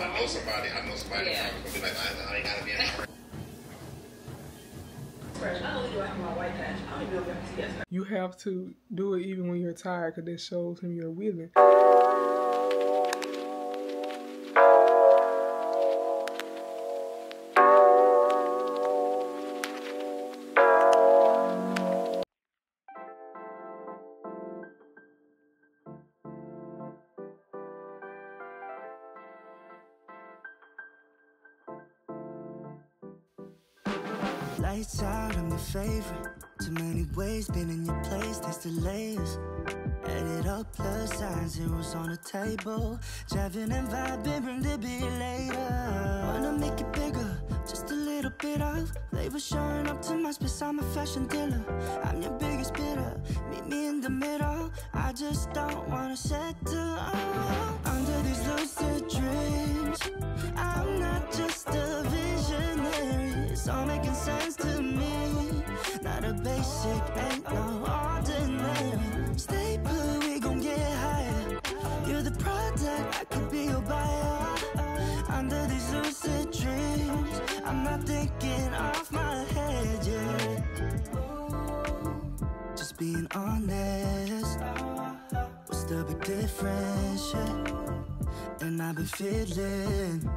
I know somebody. I know somebody Yeah. that's gonna be like, I, I ain't gotta be in there. Fresh. Not only do I have my white patch, I don't even know if I can see. You have to do it even when you're tired because that shows him you're willing. Just don't wanna settle under these lucid dreams. I'm not just a visionary. It's all making sense to me. Not a basic, ain't no ordinary. Stay put, we gon' get higher. You're the product, I could be your buyer. Under these lucid dreams, I'm not thinking off my head yet. Just being honest. Yeah. And I've been feeling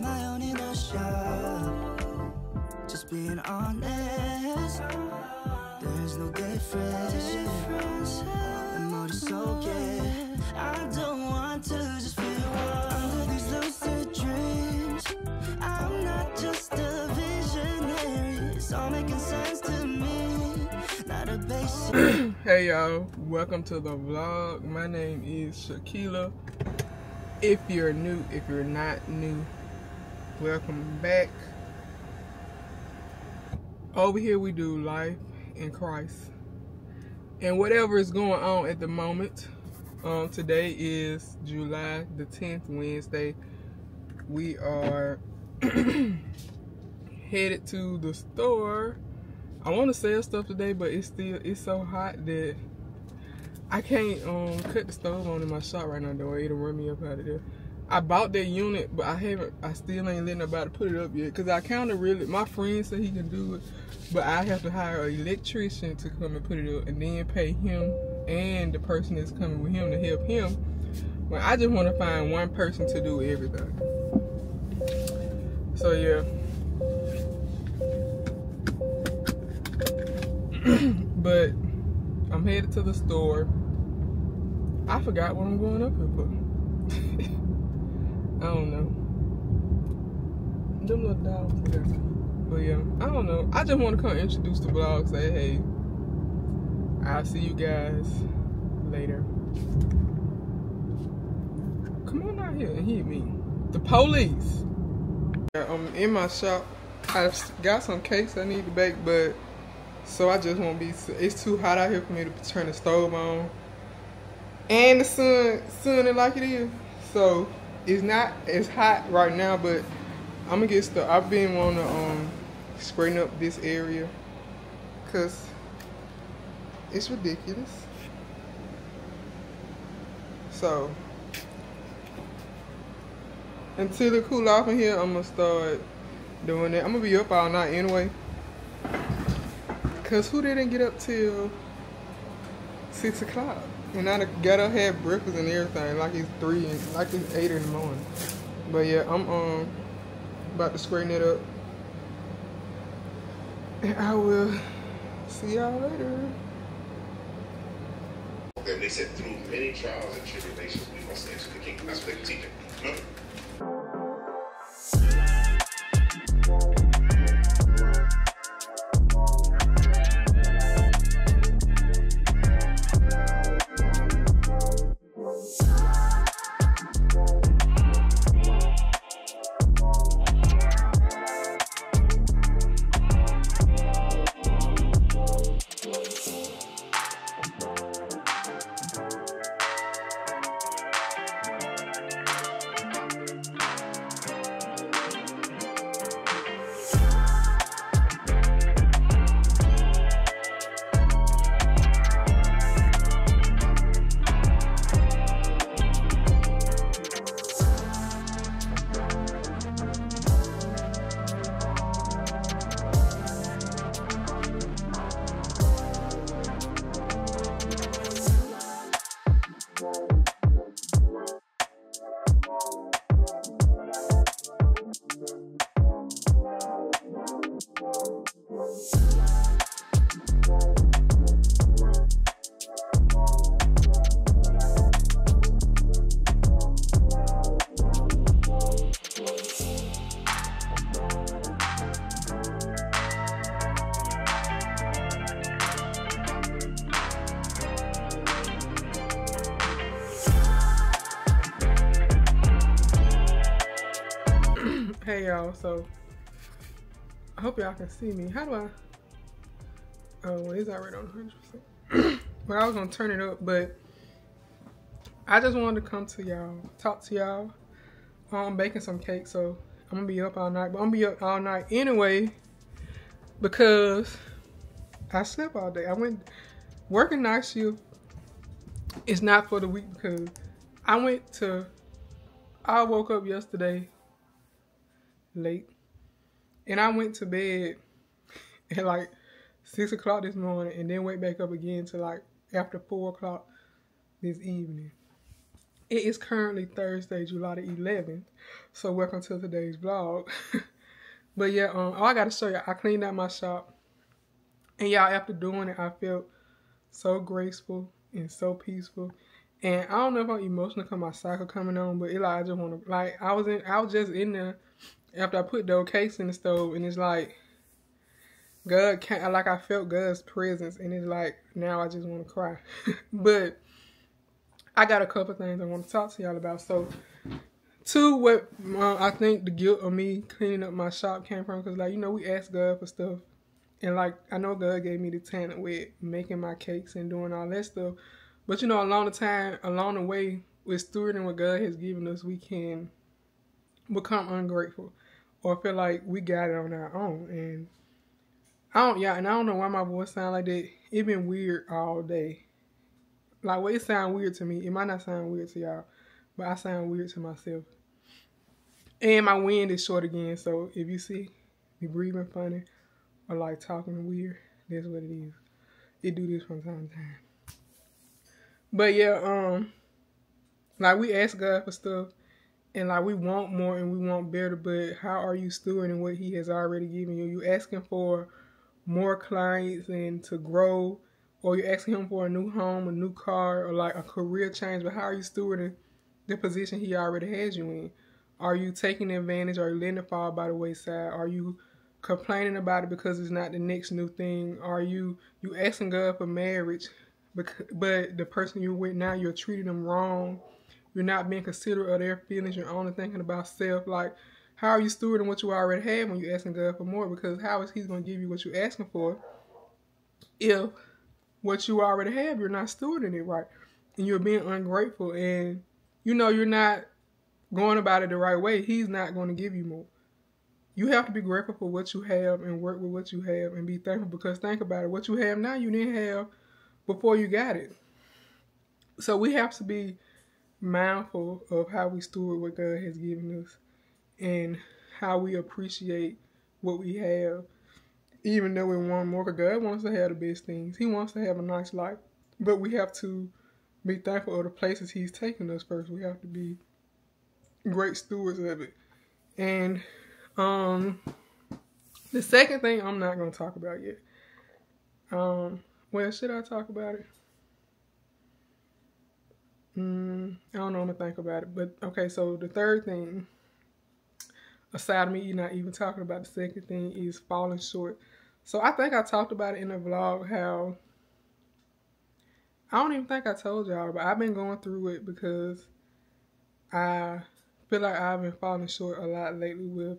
my own inertia. Just being honest. There's no difference. And more soak it. I don't want to just feel under these lucid dreams. I'm not just a visionary. It's all making sense to me. Not a basic. Hey y'all, welcome to the vlog. My name is Shakela. If you're new, if you're not new, welcome back. Over here we do life in Christ. And whatever is going on at the moment, um, today is July the 10th, Wednesday. We are headed to the store. I want to sell stuff today, but it's still it's so hot that I can't um cut the stove on in my shop right now though. It'll run me up out of there. I bought that unit, but I haven't. I still ain't letting nobody put it up yet. Cause I kind of really. My friend said he can do it, but I have to hire an electrician to come and put it up, and then pay him and the person that's coming with him to help him. But I just want to find one person to do everything. So yeah. but I'm headed to the store. I forgot what I'm going up here for. I don't know. Them little dogs. But yeah, I don't know. I just want to come introduce the vlog. Say hey. I'll see you guys later. Come on out here and hit me. The police. I'm in my shop. I've got some cakes I need to bake, but so I just won't be. It's too hot out here for me to turn the stove on, and the sun, sunning like it is. So it's not as hot right now, but I'm gonna get stuff. I've been to um straighten up this area, cause it's ridiculous. So until it cool off in here, I'm gonna start doing it. I'm gonna be up all night anyway. Cause who didn't get up till six o'clock? And I got up, had breakfast and everything, like it's three and like it's eight in the morning. But yeah, I'm um about to straighten it up. And I will see y'all later. Okay, they said through many trials and tribulations, we must enter the kingdom. That's what they teach. No? Y'all, so I hope y'all can see me. How do I? Oh, it's already on 100%. but I was gonna turn it up, but I just wanted to come to y'all, talk to y'all. I'm baking some cake, so I'm gonna be up all night. But I'm gonna be up all night anyway because I slept all day. I went working night shift. It's not for the week because I went to. I woke up yesterday late. And I went to bed at like six o'clock this morning and then wake back up again to like after four o'clock this evening. It is currently Thursday, July the 11th. So welcome to today's vlog. but yeah, um, all I gotta show you, I cleaned out my shop. And y'all, after doing it, I felt so graceful and so peaceful. And I don't know if I'm emotional because my cycle coming on, but it like I just want to like I was in I was just in there after I put the cakes in the stove, and it's like God can't like I felt God's presence, and it's like now I just want to cry. but I got a couple things I want to talk to y'all about. So, two, what uh, I think the guilt of me cleaning up my shop came from, because like you know we asked God for stuff, and like I know God gave me the talent with making my cakes and doing all that stuff, but you know along the time, along the way, with stewarding what God has given us, we can become ungrateful or feel like we got it on our own. And I don't, yeah, and I don't know why my voice sound like that. It been weird all day. Like, well, it sound weird to me. It might not sound weird to y'all, but I sound weird to myself. And my wind is short again, so if you see me breathing funny or like talking weird, that's what it is. It do this from time to time. But yeah, um, like we ask God for stuff and like we want more and we want better, but how are you stewarding what he has already given you? You asking for more clients and to grow, or you're asking him for a new home, a new car, or like a career change, but how are you stewarding the position he already has you in? Are you taking advantage? Are you letting it fall by the wayside? Are you complaining about it because it's not the next new thing? Are you you asking God for marriage, but but the person you're with now you're treating them wrong? You're not being considerate of their feelings. You're only thinking about self. Like, how are you stewarding what you already have when you're asking God for more? Because how is He going to give you what you're asking for if what you already have, you're not stewarding it right? And you're being ungrateful and you know you're not going about it the right way. He's not going to give you more. You have to be grateful for what you have and work with what you have and be thankful because think about it. What you have now, you didn't have before you got it. So we have to be mindful of how we steward what God has given us and how we appreciate what we have, even though we want more. God wants to have the best things. He wants to have a nice life, but we have to be thankful of the places He's taking us first. We have to be great stewards of it. And um, the second thing I'm not going to talk about yet. Um, well, should I talk about it? Mm, I don't know. I'm gonna think about it. But okay, so the third thing, aside of me not even talking about the second thing, is falling short. So I think I talked about it in the vlog how I don't even think I told y'all, but I've been going through it because I feel like I've been falling short a lot lately with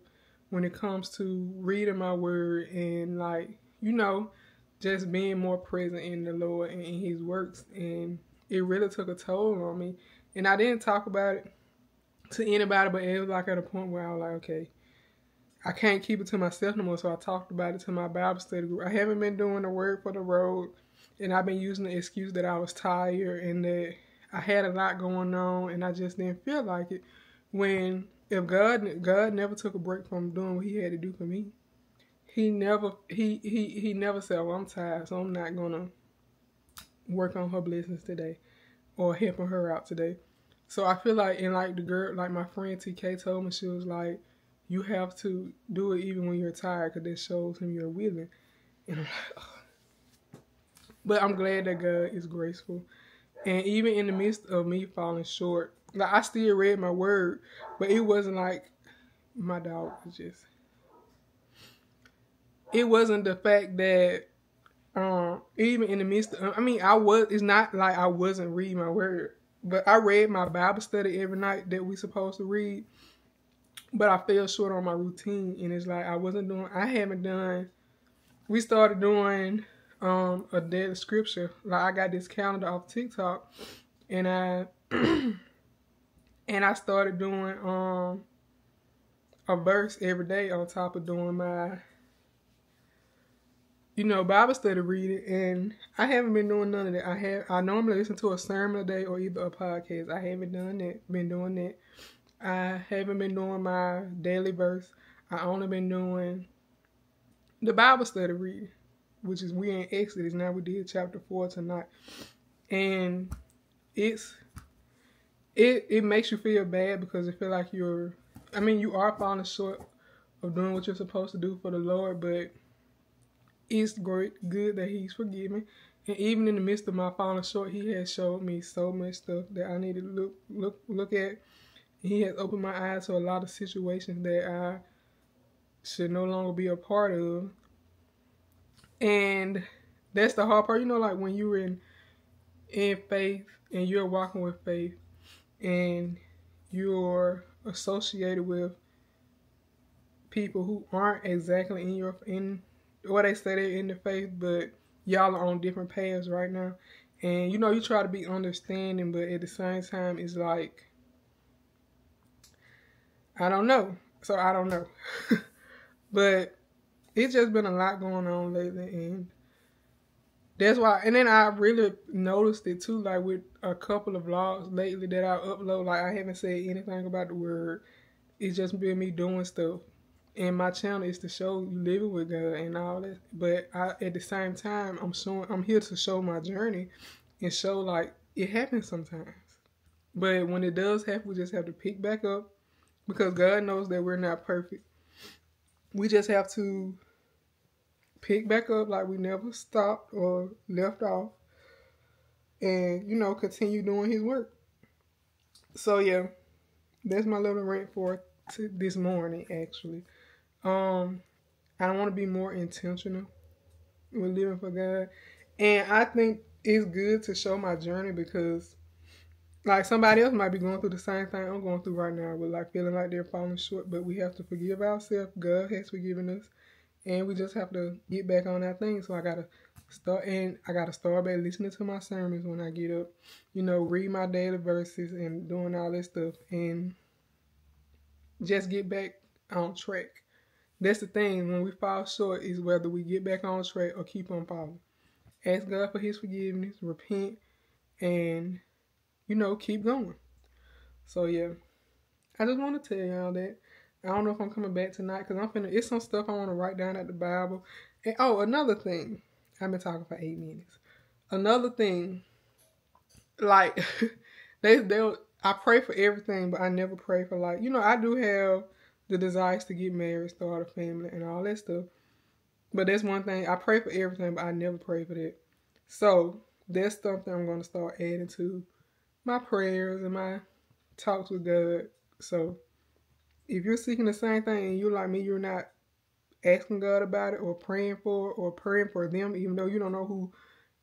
when it comes to reading my word and like you know just being more present in the Lord and in His works and it really took a toll on me. And I didn't talk about it to anybody, but it was like at a point where I was like, okay, I can't keep it to myself no more. So I talked about it to my Bible study group. I haven't been doing the word for the road, and I've been using the excuse that I was tired and that I had a lot going on, and I just didn't feel like it. When if God God never took a break from doing what He had to do for me, He never He He He never said, "Well, I'm tired, so I'm not gonna." Work on her blessings today or helping her out today. So I feel like, and like the girl, like my friend TK told me, she was like, you have to do it even when you're tired because that shows him you're willing. And I'm like, Ugh. but I'm glad that God is graceful. And even in the midst of me falling short, like I still read my word, but it wasn't like my dog was just. It wasn't the fact that um even in the midst of, I mean I was it's not like I wasn't reading my word but I read my Bible study every night that we supposed to read. But I fell short on my routine, and it's like I wasn't doing. I haven't done. We started doing um a daily scripture. Like I got this calendar off TikTok, and I and I started doing um a verse every day on top of doing my you know, Bible study reading, and I haven't been doing none of that. I have I normally listen to a sermon a day or either a podcast. I haven't done that. Been doing that. I haven't been doing my daily verse. I only been doing the Bible study reading, which is we in Exodus now. We did chapter four tonight, and it's it it makes you feel bad because it feel like you're. I mean, you are falling short of doing what you're supposed to do for the Lord, but it's great, good that He's forgiven. And even in the midst of my falling short, He has showed me so much stuff that I need to look look look at. He has opened my eyes to a lot of situations that I should no longer be a part of. And that's the hard part, you know, like when you're in in faith and you're walking with faith and you're associated with people who aren't exactly in your in what they say they're in the faith, but y'all are on different paths right now. And you know, you try to be understanding, but at the same time, it's like I don't know. So I don't know. but it's just been a lot going on lately, and that's why. And then I really noticed it too, like with a couple of vlogs lately that I upload. Like I haven't said anything about the word. It's just been me doing stuff and my channel is to show you living with God and all that. But I, at the same time, I'm showing, I'm here to show my journey and show like it happens sometimes. But when it does happen, we just have to pick back up because God knows that we're not perfect. We just have to pick back up like we never stopped or left off and, you know, continue doing His work. So, yeah, that's my little rant for this morning, actually. Um, I want to be more intentional with living for God, and I think it's good to show my journey because, like, somebody else might be going through the same thing I'm going through right now, with like feeling like they're falling short. But we have to forgive ourselves. God has forgiven us, and we just have to get back on that thing. So I gotta start, and I gotta start by listening to my sermons when I get up. You know, read my daily verses and doing all this stuff, and just get back on track. That's the thing. When we fall short, is whether we get back on track or keep on falling. Ask God for His forgiveness, repent, and you know keep going. So yeah, I just want to tell y'all that. I don't know if I'm coming back tonight because I'm finna. It's some stuff I want to write down at the Bible. And oh, another thing. I've been talking for eight minutes. Another thing, like they they I pray for everything, but I never pray for like you know I do have the desires to get married, start a family, and all that stuff. But that's one thing. I pray for everything, but I never pray for that. So that's something I'm going to start adding to my prayers and my talks with God. So if you're seeking the same thing and you're like me, you're not asking God about it or praying for or praying for them, even though you don't know who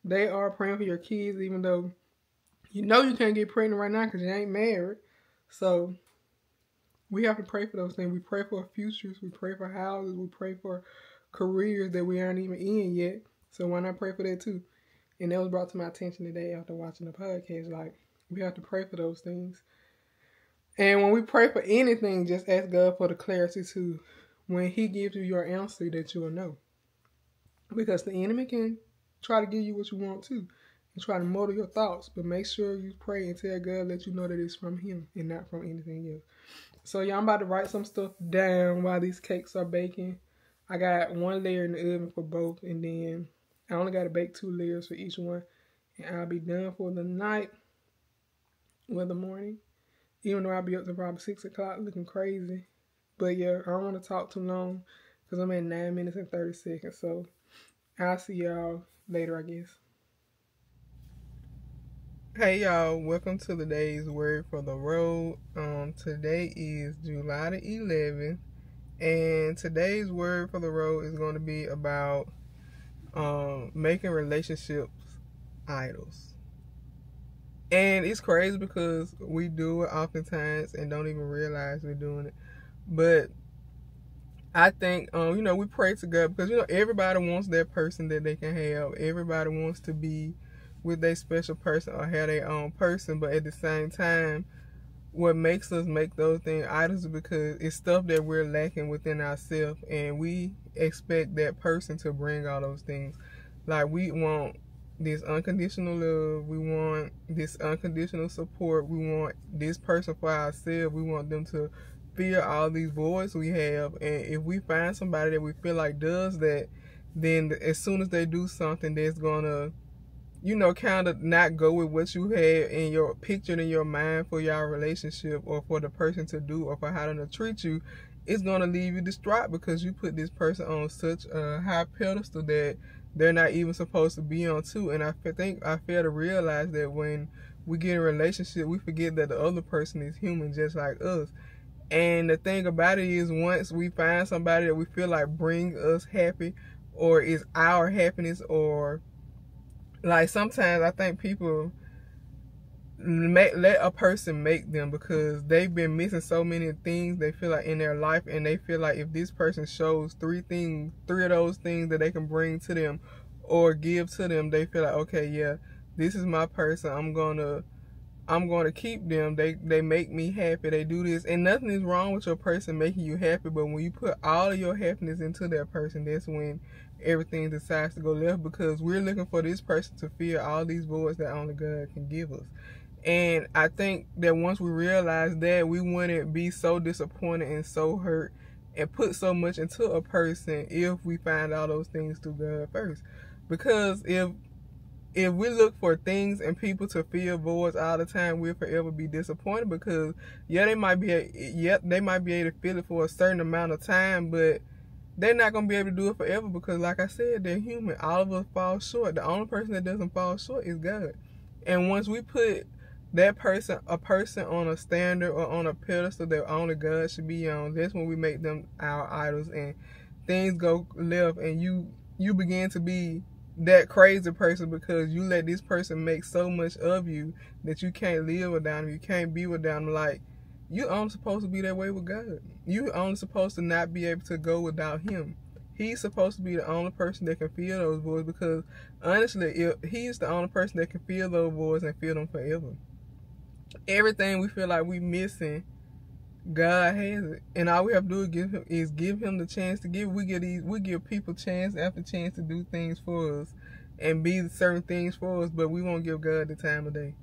they are, praying for your kids, even though you know you can't get pregnant right now because you ain't married. So we have to pray for those things. We pray for futures. We pray for houses. We pray for careers that we aren't even in yet. So why not pray for that too? And that was brought to my attention today after watching the podcast. Like we have to pray for those things. And when we pray for anything, just ask God for the clarity to when He gives you your answer that you will know. Because the enemy can try to give you what you want to and try to motor your thoughts. But make sure you pray and tell God let you know that it's from Him and not from anything else. So yeah, I'm about to write some stuff down while these cakes are baking. I got one layer in the oven for both, and then I only got to bake two layers for each one, and I'll be done for the night. of the morning. Even though I'll be up to probably 6 o'clock looking crazy. But yeah, I don't want to talk too long because I'm at 9 minutes and 30 seconds. So I'll see y'all later, I guess. Hey y'all, welcome to the day's word for the road. Um, today is July the 11th, and today's word for the road is going to be about um making relationships idols. And it's crazy because we do it oftentimes and don't even realize we're doing it. But I think um, you know, we pray to God because you know everybody wants that person that they can have. Everybody wants to be with a special person or have their own person, but at the same time, what makes us make those things idols is because it's stuff that we're lacking within ourselves, and we expect that person to bring all those things. Like we want this unconditional love, we want this unconditional support, we want this person for ourselves, we want them to fill all these voids we have, and if we find somebody that we feel like does that, then as soon as they do something that's gonna you know, kind of not go with what you had in your picture in your mind for your relationship or for the person to do or for how to treat you, it's going to leave you distraught because you put this person on such a high pedestal that they're not even supposed to be on too. And I think I fail to realize that when we get in a relationship, we forget that the other person is human just like us. And the thing about it is, once we find somebody that we feel like bring us happy, or is our happiness, or like sometimes I think people make let a person make them because they've been missing so many things they feel like in their life and they feel like if this person shows three things three of those things that they can bring to them or give to them they feel like okay yeah this is my person. I'm gonna i'm gonna keep them. They they make me happy. They do this. And nothing is wrong with your person making you happy but when you put all of your happiness into that person that's when everything decides to go left because we're looking for this person to fill all these voids that only God can give us. And I think that once we realize that, we wouldn't be so disappointed and so hurt and put so much into a person if we find all those things through God first. Because if if we look for things and people to fill voids all the time, we'll forever be disappointed because yeah, they might be a, yeah, they might be able to fill it for a certain amount of time, but they're not gonna be able to do it forever because, like I said, they're human. All of us fall short. The only person that doesn't fall short is God. And once we put that person, a person on a standard or on a pedestal that only God should be on, that's when we make them our idols and things go left and you you begin to be that crazy person because you let this person make so much of you that you can't live without them. You can't be without them. Like you only supposed to be that way with God. You only supposed to not be able to go without Him. He's supposed to be the only person that can feel those voids because honestly, He's the only person that can feel those voids and feel them forever. Everything we feel like we missing, God has it, and all we have to do is give him is give Him the chance to give. We give these we give people chance after chance to do things for us and be certain things for us, but we won't give God the time of day.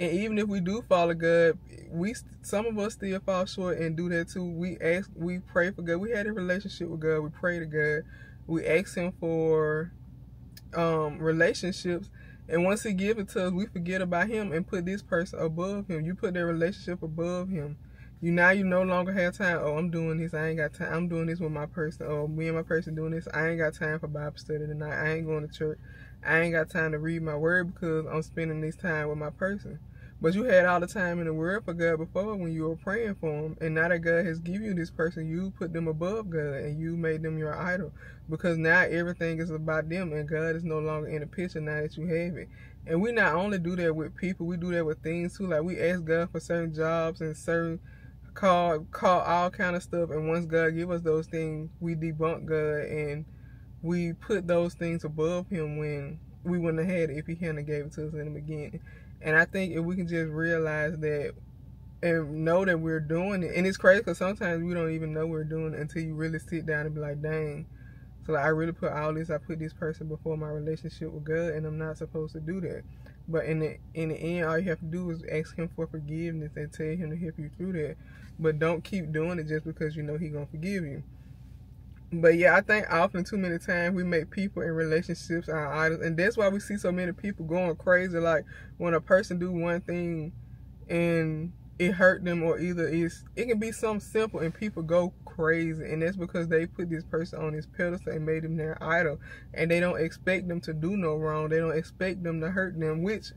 And even if we do follow God, we some of us still fall short and do that too. We ask, we pray for God. We had a relationship with God. We pray to God. We ask Him for um, relationships, and once He gives it to us, we forget about Him and put this person above Him. You put that relationship above Him. You now you no longer have time. Oh, I'm doing this. I ain't got time. I'm doing this with my person. Oh, me and my person doing this. I ain't got time for Bible study tonight. I ain't going to church. I ain't got time to read my word because I'm spending this time with my person. But you had all the time in the world for God before when you were praying for him. And now that God has given you this person, you put them above God and you made them your idol. Because now everything is about them and God is no longer in the picture now that you have it. And we not only do that with people, we do that with things too. Like we ask God for certain jobs and certain call call all kind of stuff and once God give us those things, we debunk God and we put those things above him when we wouldn't have had it if he hadn't gave it to us in the beginning. And I think if we can just realize that and know that we're doing it, and it's crazy because sometimes we don't even know we're doing it until you really sit down and be like, dang. So like, I really put all this, I put this person before my relationship with God, and I'm not supposed to do that. But in the in the end, all you have to do is ask Him for forgiveness and tell Him to help you through that. But don't keep doing it just because you know He gonna forgive you. But yeah, I think often too many times we make people in relationships our idols, and that's why we see so many people going crazy. Like when a person do one thing and it hurt them or either it's it can be something simple and people go crazy and that's because they put this person on this pedestal and made them their idol and they don't expect them to do no wrong they don't expect them to hurt them which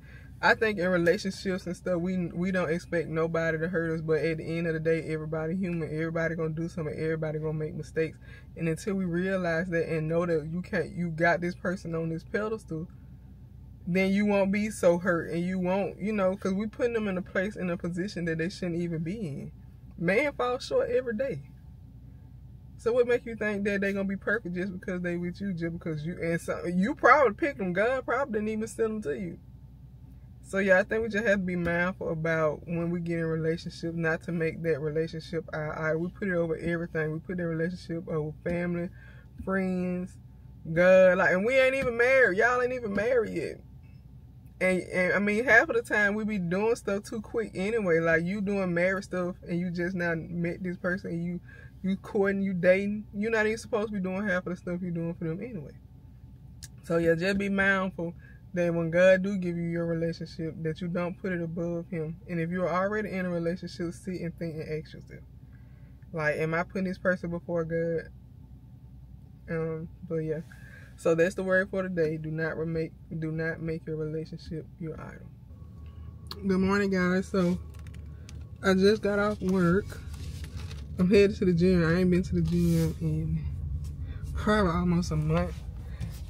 i think in relationships and stuff we we don't expect nobody to hurt us but at the end of the day everybody human everybody gonna do something everybody gonna make mistakes and until we realize that and know that you can't you got this person on this pedestal then you won't be so hurt and you won't, you know, because we putting them in a place, in a position that they shouldn't even be in. Man falls short every day. So what make you think that they gonna be perfect just because they with you, just because you and so you probably picked them. God probably didn't even send them to you. So yeah, I think we just have to be mindful about when we get in relationship, not to make that relationship our I. We put it over everything. We put that relationship over family, friends, God, like, and we ain't even married. Y'all ain't even married yet. And, and I mean, half of the time we be doing stuff too quick anyway. Like you doing married stuff and you just now met this person and you you courting, you dating. You're not even supposed to be doing half of the stuff you're doing for them anyway. So yeah, just be mindful that when God do give you your relationship, that you don't put it above Him. And if you're already in a relationship, sit and think and ask yourself, like, am I putting this person before God? Um, but yeah. So that's the word for today. Do not make do not make your relationship your idol. Good morning, guys. So I just got off work. I'm headed to the gym. I ain't been to the gym in probably almost a month.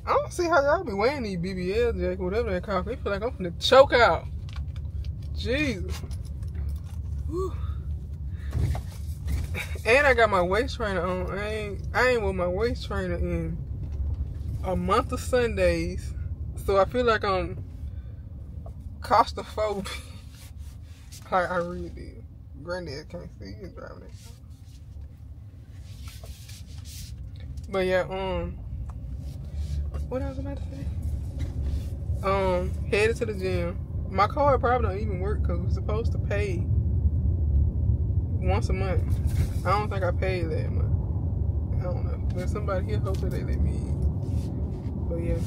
I don't see how y'all be wearing these BBL jackets, whatever they call. They feel like I'm gonna choke out. Jesus. Whew. And I got my waist trainer on. I ain't I ain't with my waist trainer in a month of Sundays. So I feel like I'm claustrophobic. like I really did. Granddad can't see you driving it. But yeah, um what I was about to say? Um, headed to the gym. My card probably don't even work because we're supposed to pay once a month. I don't think I paid that month. I don't know. But somebody here hopefully they let me in. But yeah.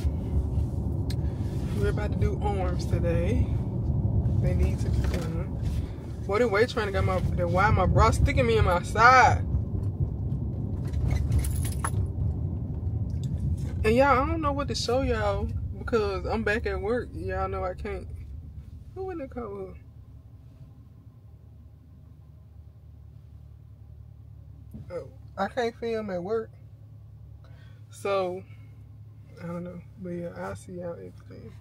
We're about to do arms today. They need to be done. What the weight trying to get my why my bra sticking me in my side? And y'all, I don't know what to show y'all because I'm back at work. Y'all know I can't. Who in the car? Oh, I can't film at work. So, I don't know. But yeah, I'll see y'all everything.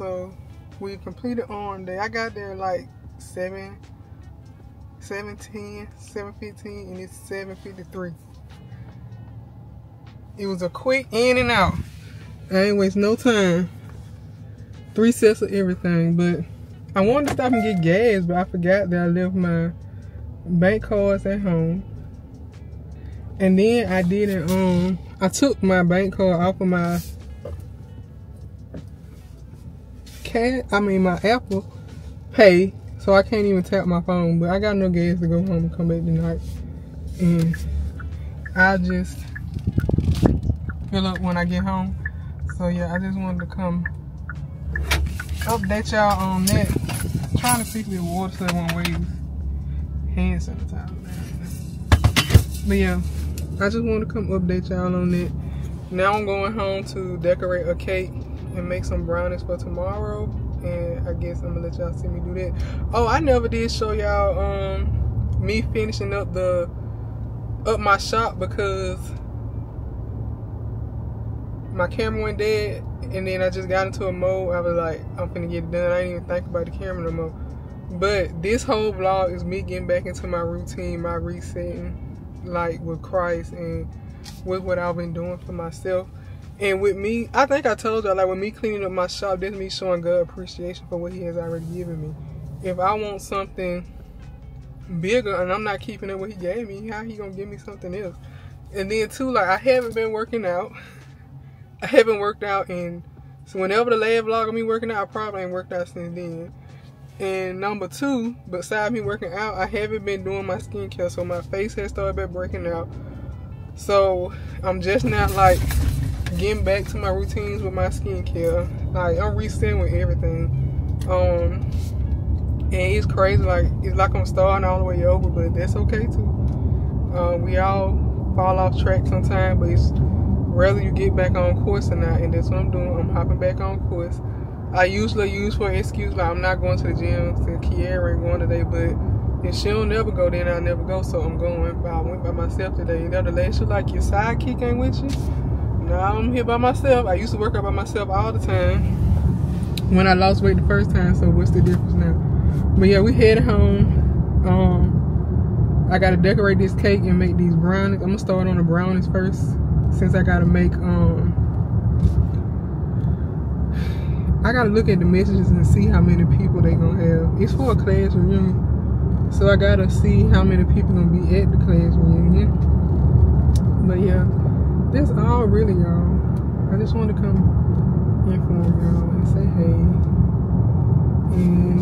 So we completed on day. I got there like 7, 710, 715, and it's 753. It was a quick in and out. I ain't waste no time. Three sets of everything, but I wanted to stop and get gas, but I forgot that I left my bank cards at home. And then I didn't um I took my bank card off of my cat I mean my Apple Pay, so I can't even tap my phone. But I got no gas to go home and come back tonight. And I just fill up when I get home. So yeah, I just wanted to come update y'all on that. I'm trying to see if the water so one ways hand sanitizer. But yeah, I just want to come update y'all on that. Now I'm going home to decorate a cake and make some brownies for tomorrow. And I guess I'm gonna let y'all see me do that. Oh, I never did show y'all um me finishing up the up my shop because my camera went dead and then I just got into a mode. I was like, I'm finna get it done. I didn't even think about the camera no more. But this whole vlog is me getting back into my routine, my resetting, like with Christ and with what I've been doing for myself. And with me, I think I told y'all, like with me cleaning up my shop, this me showing God appreciation for what He has already given me. If I want something bigger and I'm not keeping it what He gave me, how He gonna give me something else? And then too, like I haven't been working out. I haven't worked out in so whenever the last vlog of me working out, I probably ain't worked out since then. And number two, besides me working out, I haven't been doing my skincare, so my face has started breaking out. So I'm just not like getting back to my routines with my skincare. Like I'm resetting with everything. Um and it's crazy, like it's like I'm starting all the way over, but that's okay too. Uh, we all fall off track sometimes, but it's whether you get back on course or not, and that's what I'm doing. I'm hopping back on course. I usually use for excuse like I'm not going to the gym since Kiera ain't going today, but if she don't never go, then I'll never go. So I'm going. I went by myself today. You like your sidekick ain't with you. Now I'm here by myself. I used to work out by myself all the time when I lost weight the first time. So what's the difference now? But yeah, we headed home. Um, I gotta decorate this cake and make these brownies. I'm gonna start on the brownies first since I gotta make um I gotta look at the messages and see how many people they gonna have. It's for a class reunion. So I gotta see how many people gonna be at the class reunion. But yeah, that's all really y'all. I just want to come inform y'all and say hey. And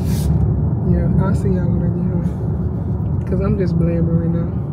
yeah, I'll see y'all when I get home. Cause I'm just blabbering right now.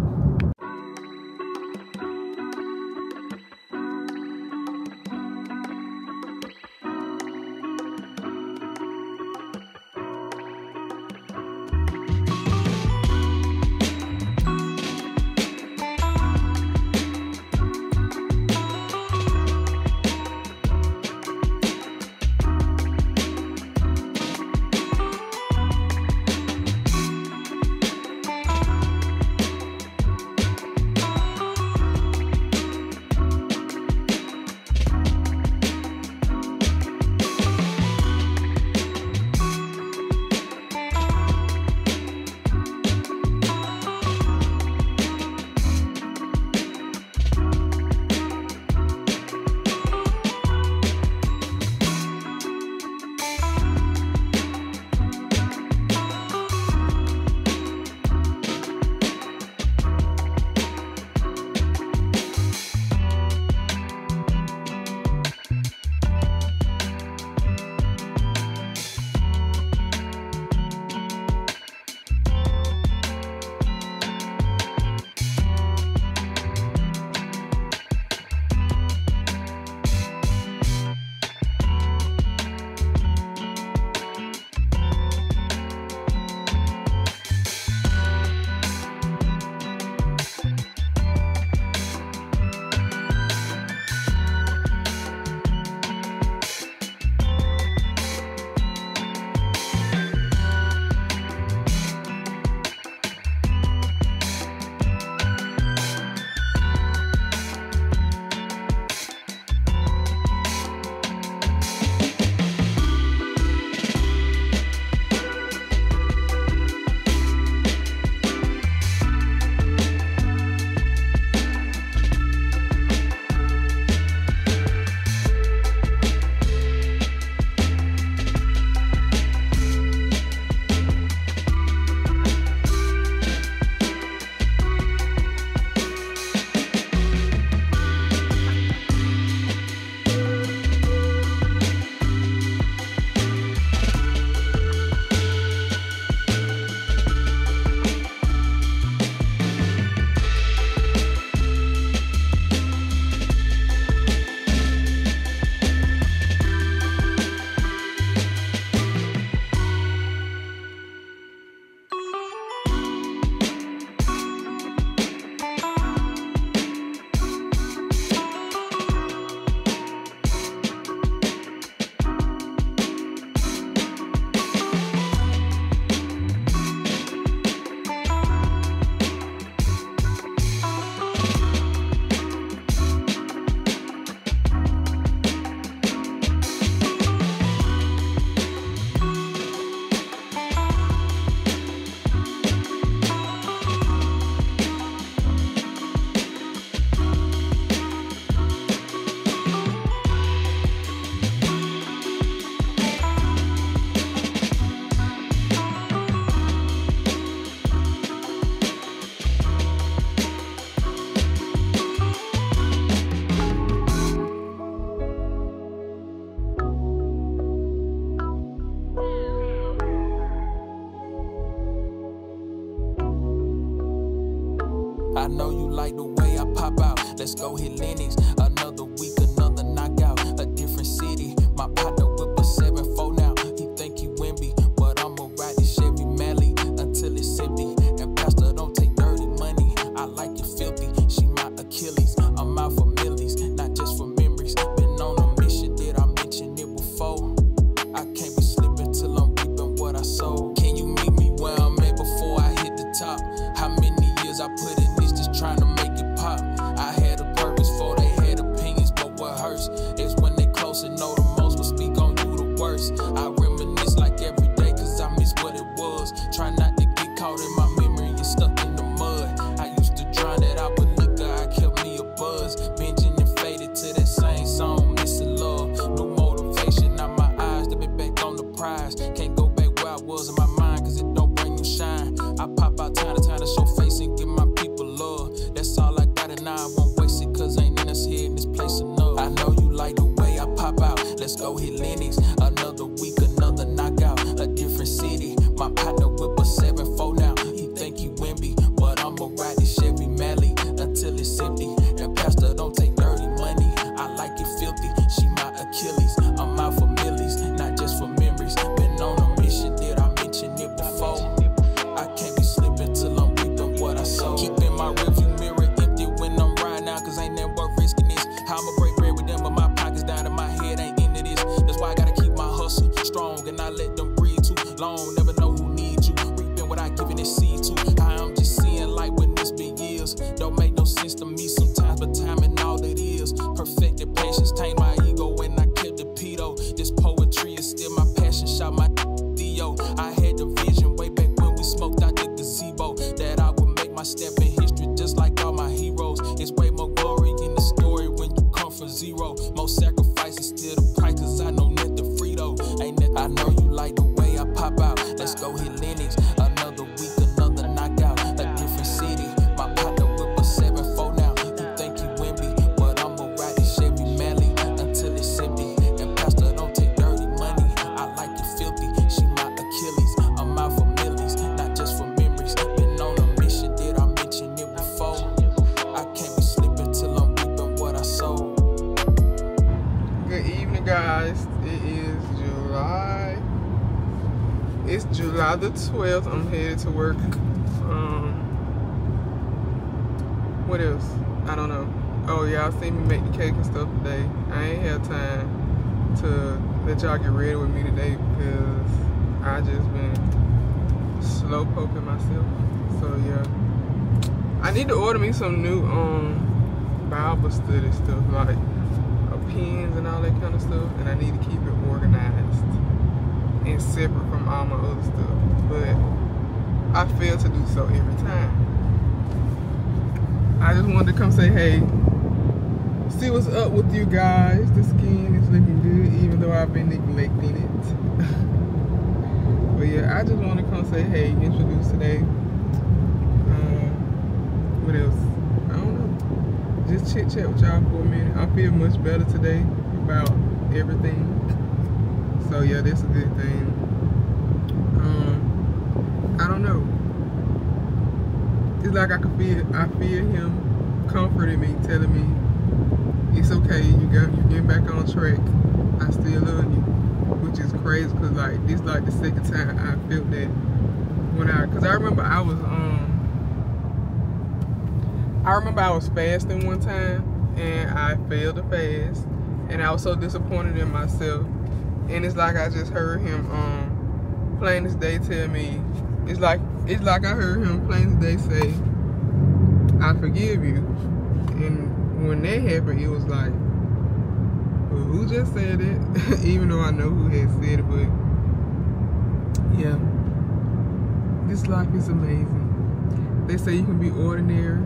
Let's go hit to work. Um, what else? I don't know. Oh, y'all seen me make the cake and stuff today. I ain't had time to let y'all get ready with me today because I just been slow poking myself. So yeah, I need to order me some new um Bible study stuff like uh, pens and all that kind of stuff, and I need to keep it organized and separate from all my other stuff. I fail to do so every time. I just wanted to come say, hey, see what's up with you guys. The skin is looking good, even though I've been neglecting it. but yeah, I just want to come say, hey, introduce today. Um, what else? I don't know. Just chit chat with y'all for a minute. I feel much better today about everything. So yeah, that's a good thing. I don't know. It's like I can feel I feel him comforting me, telling me it's okay, you got you getting back on track. I still love you. Which is crazy cause like this like the second time I felt that when I cause I remember I was um I remember I was fasting one time and I failed to fast and I was so disappointed in myself. And it's like I just heard him um plain as day tell me it's like it's like I heard him plain as day say, I forgive you. And when that happened it was like well, who just said it? Even though I know who had said it, but yeah. This life is amazing. They say you can be ordinary.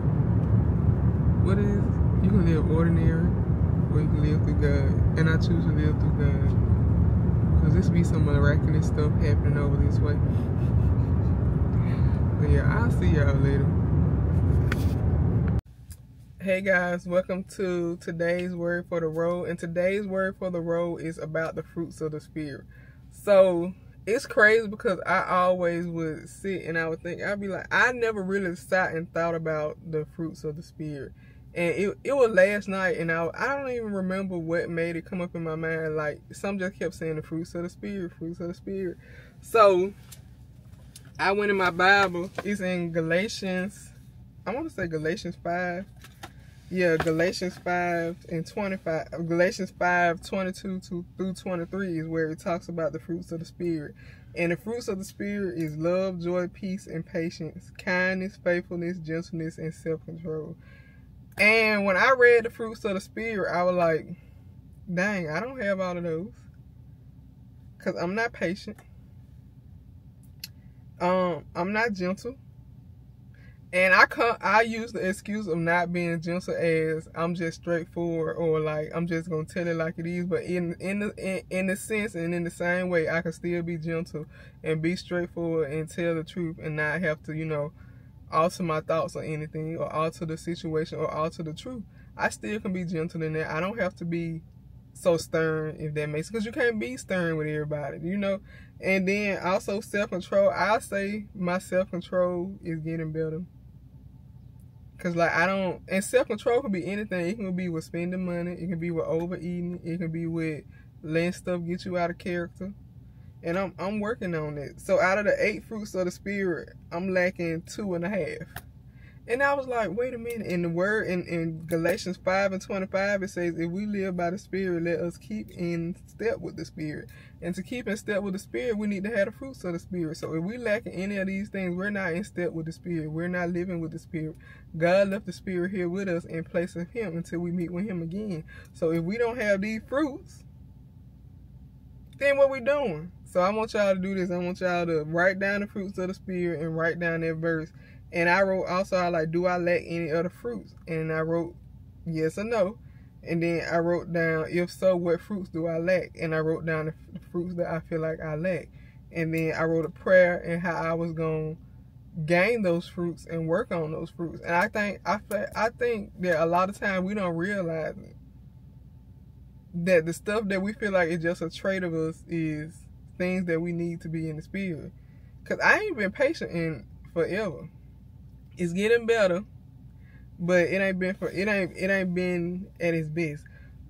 What is you can live ordinary or you can live through God. And I choose to live through God. Because this be some miraculous stuff happening over this way. Yeah, I'll see y'all later. Hey guys, welcome to today's word for the road. And today's word for the road is about the fruits of the spirit. So it's crazy because I always would sit and I would think I'd be like I never really sat and thought about the fruits of the spirit. And it it was last night and I I don't even remember what made it come up in my mind. Like some just kept saying the fruits of the spirit, fruits of the spirit. So I went in my Bible. It's in Galatians. I want to say Galatians 5. Yeah, Galatians 5 and 25. Galatians 5, 22 to, through 23 is where it talks about the fruits of the Spirit. And the fruits of the Spirit is love, joy, peace, and patience, kindness, faithfulness, gentleness, and self-control. And when I read the fruits of the Spirit, I was like, dang, I don't have all of those. Because I'm not patient. Um, I'm not gentle. And I come, I use the excuse of not being gentle as I'm just straightforward or like I'm just gonna tell it like it is. But in in the in, in the sense and in the same way, I can still be gentle and be straightforward and tell the truth and not have to, you know, alter my thoughts or anything or alter the situation or alter the truth. I still can be gentle in that. I don't have to be so stern if that makes because you can't be stern with everybody, you know. And then also self control. I say my self control is getting better. Cause like I don't, and self control can be anything. It can be with spending money. It can be with overeating. It can be with letting stuff get you out of character. And I'm I'm working on it. So out of the eight fruits of the spirit, I'm lacking two and a half. And I was like, wait a minute. In the word in, in Galatians 5 and 25, it says, if we live by the Spirit, let us keep in step with the Spirit. And to keep in step with the Spirit, we need to have the fruits of the Spirit. So if we lack any of these things, we're not in step with the Spirit. We're not living with the Spirit. God left the Spirit here with us in place of Him until we meet with Him again. So if we don't have these fruits, then what we doing? So I want y'all to do this. I want y'all to write down the fruits of the Spirit and write down that verse and I wrote also, I like, do I lack any other fruits? And I wrote yes or no. And then I wrote down, if so, what fruits do I lack? And I wrote down the, the fruits that I feel like I lack. And then I wrote a prayer and how I was going to gain those fruits and work on those fruits. And I think I I think that a lot of times we don't realize. That the stuff that we feel like is just a trait of us is things that we need to be in the spirit. Cause I ain't been patient in forever it's getting better, but it ain't been for it ain't it ain't been at its best.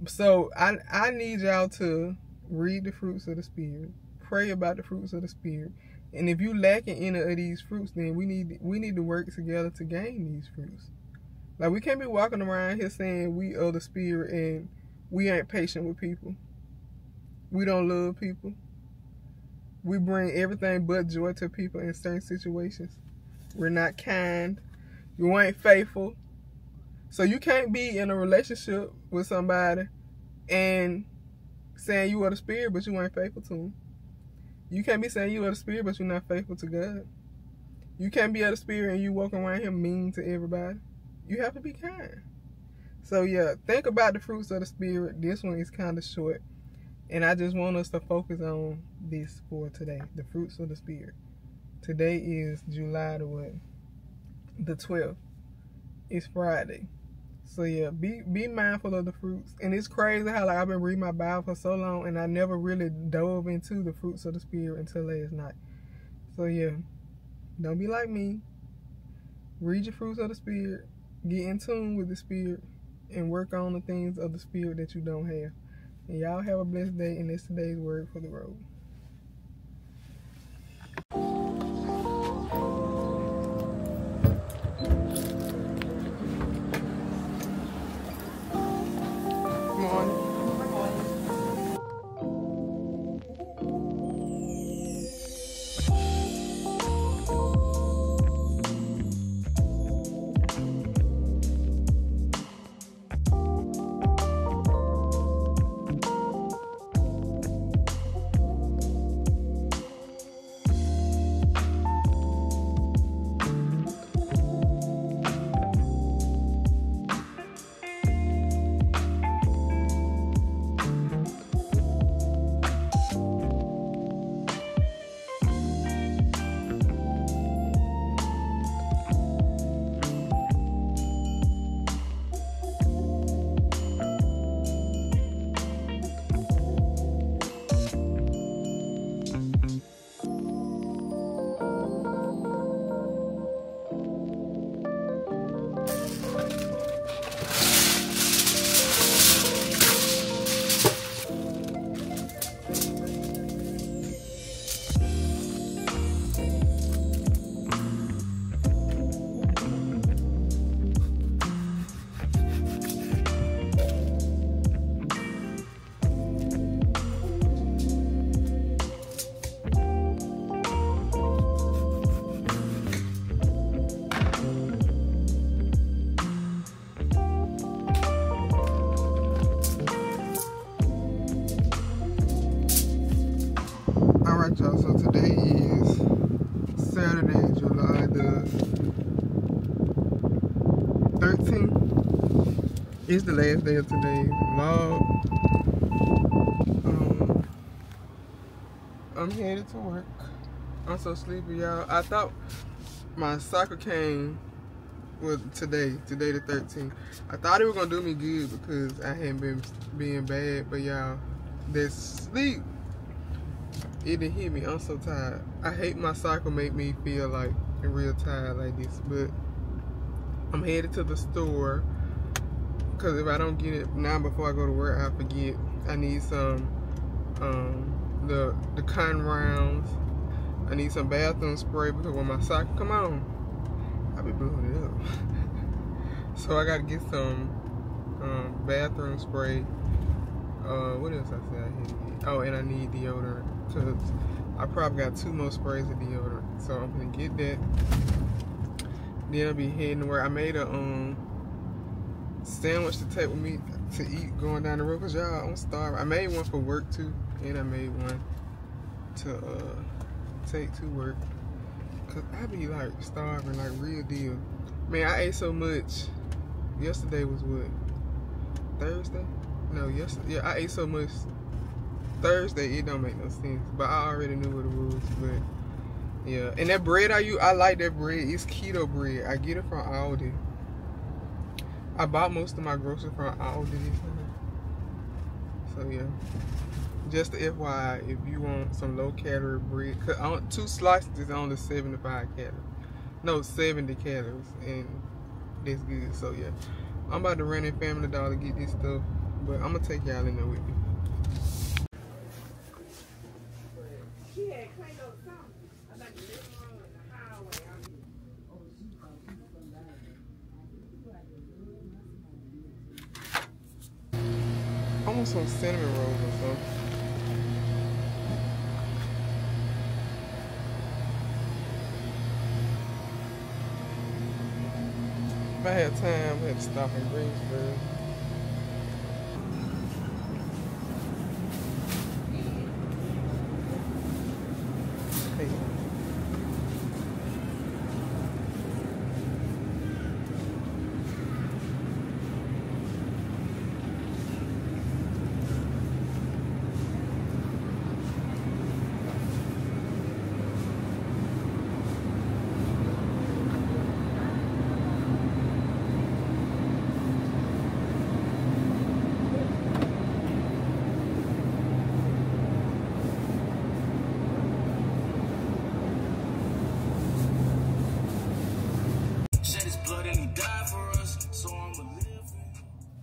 So I I need y'all to read the fruits of the spirit, pray about the fruits of the spirit, and if you lacking any of these fruits, then we need we need to work together to gain these fruits. Like we can't be walking around here saying we are the spirit and we ain't patient with people. We don't love people. We bring everything but joy to people in certain situations. We're not kind. You ain't faithful. So you can't be in a relationship with somebody and saying you are the spirit, but you ain't faithful to them. You can't be saying you are the spirit, but you're not faithful to God. You can't be of the spirit and you walking around here mean to everybody. You have to be kind. So yeah, think about the fruits of the spirit. This one is kind of short. And I just want us to focus on this for today. The fruits of the spirit. Today is July the what? The 12th. It's Friday. So yeah, be be mindful of the fruits. And it's crazy how like I've been reading my Bible for so long and I never really dove into the fruits of the spirit until last night. So yeah. Don't be like me. Read your fruits of the spirit. Get in tune with the spirit and work on the things of the spirit that you don't have. And y'all have a blessed day and this today's word for the road. It's the last day of today's vlog. Um, I'm headed to work. I'm so sleepy, y'all. I thought my soccer came was today, today the 13th. I thought it was gonna do me good because I hadn't been being bad, but y'all, that sleep, it didn't hit me. I'm so tired. I hate my cycle make me feel like real tired like this, but I'm headed to the store because if I don't get it now before I go to work, I forget. I need some um, the the cotton rounds. I need some bathroom spray because when my sock come on, I be blowing it up. so I gotta get some um, bathroom spray. Uh, what else I said I had to? Oh, and I need deodorant because I probably got two more sprays of deodorant. So I'm gonna get that. Then I'll be heading where I made a um sandwich to take with me to eat going down the road because y'all I'm starving. I made one for work too, and I made one to uh take to work. Cause I be like starving, like real deal. Man, I ate so much. Yesterday was what? Thursday? No, yesterday. Yeah, I ate so much. Thursday, it don't make no sense. But I already knew what it was. But yeah, and that bread I use, I like that bread. It's keto bread. I get it from Aldi. I bought most of my groceries from Aldi. So yeah just the FYI, if you want some low calorie bread, cause two slices is only 75 calories. No, 70 calories, and that's good. So yeah, I'm about to run in Family Dollar get this stuff, but I'm gonna take y'all in there with me. I want some cinnamon rolls or something. If I had time, I had to stop in Greensboro.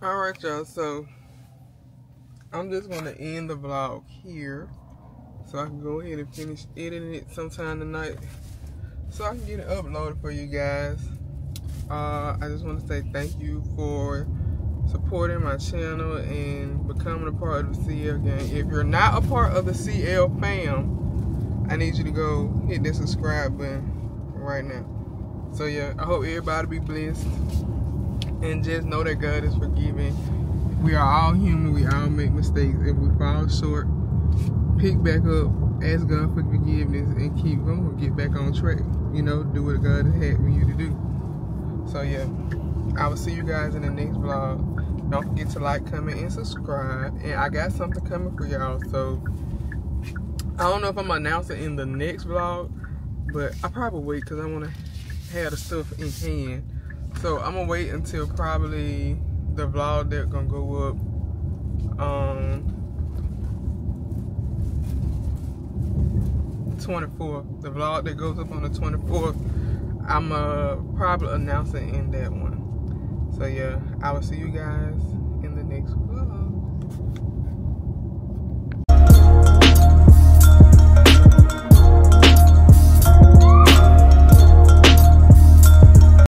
All right, y'all. So I'm just gonna end the vlog here, so I can go ahead and finish editing it sometime tonight, so I can get it uploaded for you guys. Uh, I just want to say thank you for supporting my channel and becoming a part of the CL gang. If you're not a part of the CL fam, I need you to go hit that subscribe button right now. So yeah, I hope everybody be blessed and just know that God is forgiving. We are all human. We all make mistakes. If we fall short, pick back up, ask God for forgiveness, and keep going. Get back on track. You know, do what God had for you to do. So yeah, I will see you guys in the next vlog. Don't forget to like, comment, and subscribe. And I got something coming for y'all. So I don't know if I'm announcing in the next vlog, but I probably wait because I want to have the stuff in hand. So I'm gonna wait until probably the vlog that's gonna go up um 24th. The vlog that goes up on the 24th, I'm uh probably announcing in that one. So yeah, I will see you guys in the next vlog.